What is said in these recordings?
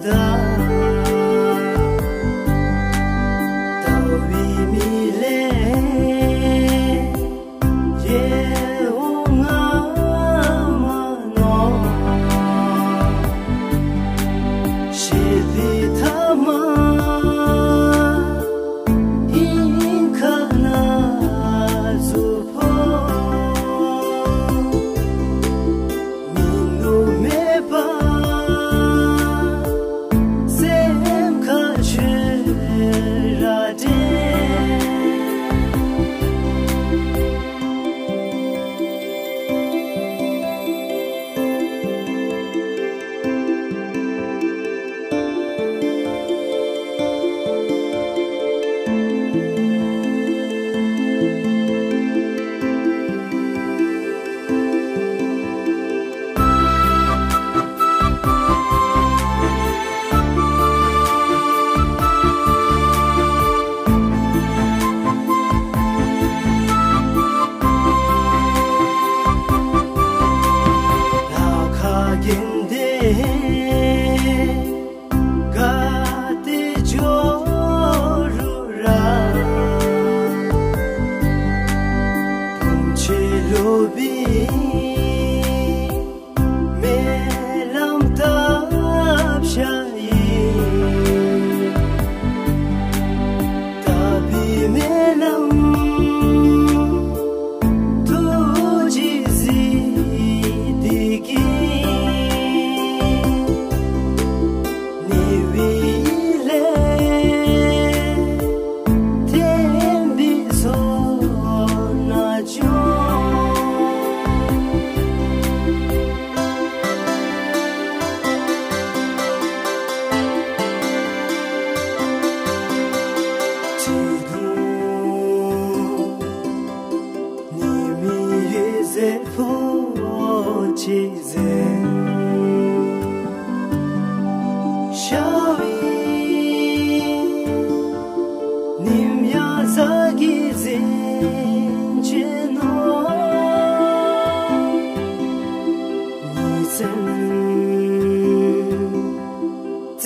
Yeah.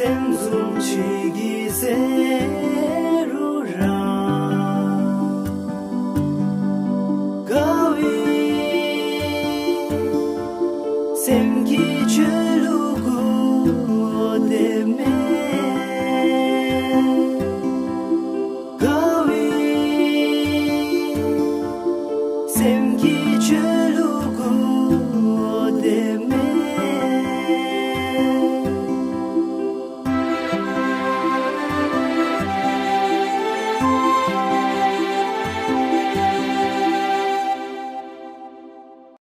zen zum chi gi sevgi çölü